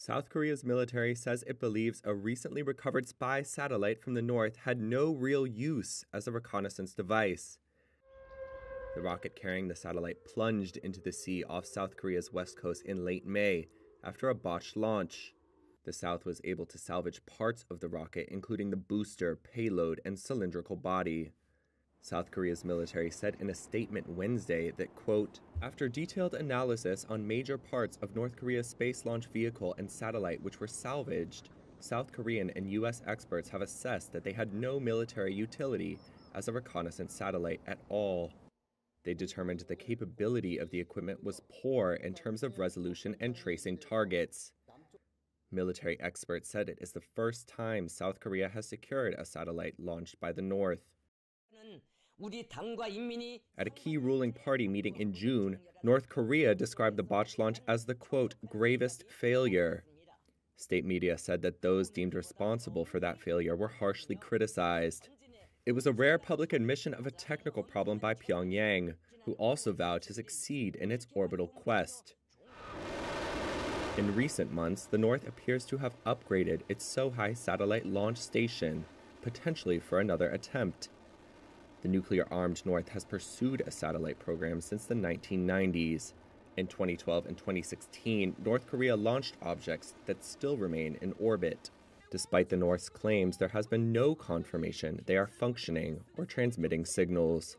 South Korea's military says it believes a recently recovered spy satellite from the north had no real use as a reconnaissance device. The rocket carrying the satellite plunged into the sea off South Korea's west coast in late May after a botched launch. The South was able to salvage parts of the rocket, including the booster, payload, and cylindrical body. South Korea's military said in a statement Wednesday that, quote, after detailed analysis on major parts of North Korea's space launch vehicle and satellite which were salvaged, South Korean and U.S. experts have assessed that they had no military utility as a reconnaissance satellite at all. They determined the capability of the equipment was poor in terms of resolution and tracing targets. Military experts said it is the first time South Korea has secured a satellite launched by the North. At a key ruling party meeting in June, North Korea described the botched launch as the quote, gravest failure. State media said that those deemed responsible for that failure were harshly criticized. It was a rare public admission of a technical problem by Pyongyang, who also vowed to succeed in its orbital quest. In recent months, the North appears to have upgraded its Sohae satellite launch station, potentially for another attempt. The nuclear armed North has pursued a satellite program since the 1990s. In 2012 and 2016, North Korea launched objects that still remain in orbit. Despite the North's claims, there has been no confirmation they are functioning or transmitting signals.